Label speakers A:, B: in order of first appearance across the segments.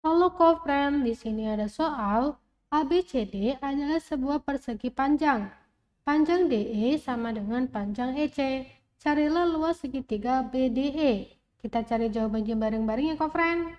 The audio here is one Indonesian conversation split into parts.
A: Halo co-friend, di sini ada soal ABCD adalah sebuah persegi panjang. Panjang DE sama dengan panjang EC. Carilah luas segitiga BDE. Kita cari jawabannya bareng-bareng ya co-friend.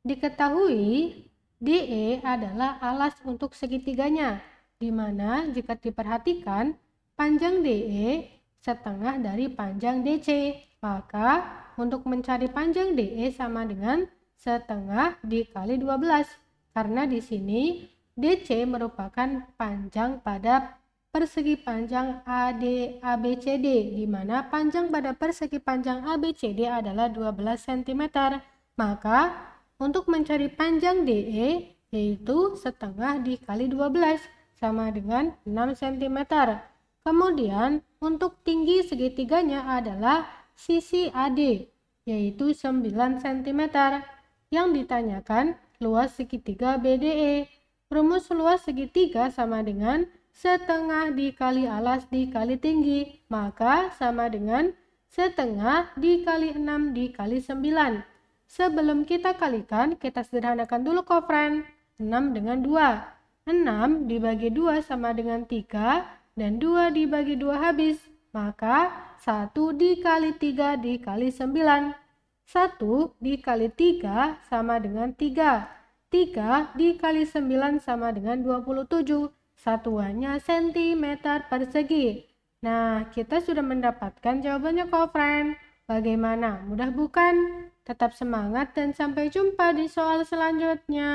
A: Diketahui DE adalah alas untuk segitiganya, di mana jika diperhatikan panjang DE setengah dari panjang DC. Maka untuk mencari panjang DE sama dengan setengah dikali 12 karena di sini DC merupakan panjang pada persegi panjang AD ABCD di mana panjang pada persegi panjang ABCD adalah 12 cm maka untuk mencari panjang DE yaitu setengah dikali 12 sama dengan 6 cm kemudian untuk tinggi segitiganya adalah sisi AD yaitu 9 cm yang ditanyakan luas segitiga BDE. Rumus luas segitiga sama dengan setengah dikali alas dikali tinggi, maka sama dengan setengah dikali 6 dikali 9. Sebelum kita kalikan, kita sederhanakan dulu kofren. 6 dengan 2. 6 dibagi 2 sama dengan 3, dan 2 dibagi 2 habis. Maka 1 dikali 3 dikali 9. 1 dikali 3 sama dengan 3. 3 dikali 9 sama dengan 27. Satuannya cm persegi. Nah, kita sudah mendapatkan jawabannya kok, friend. Bagaimana? Mudah bukan? Tetap semangat dan sampai jumpa di soal selanjutnya.